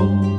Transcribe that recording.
home.